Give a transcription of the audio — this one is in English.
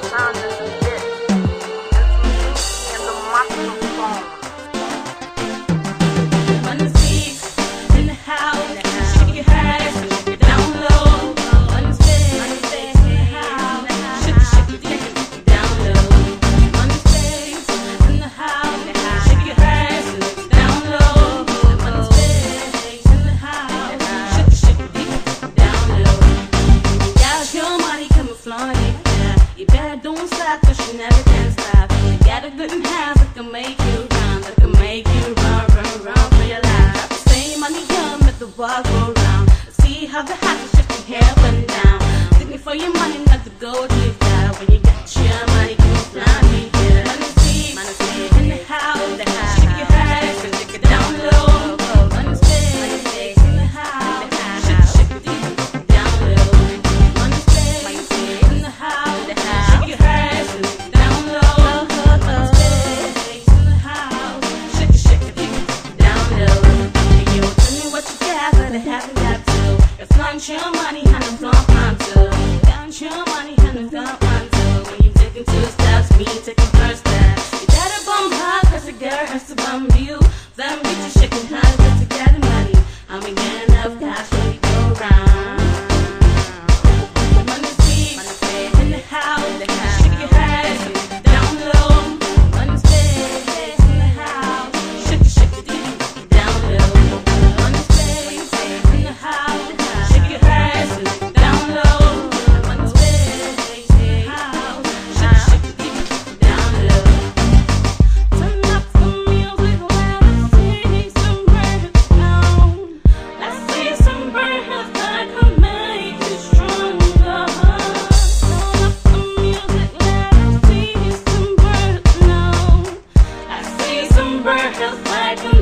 好的。You never can stop. You got a good hands that can make you run, that can make you run, run, run for your life. Same money come, let the world go round. See how the house is shifting here and down. Me for your money, not the gold you your money and I'm onto. Your money and. When you take it to the steps, we take it just like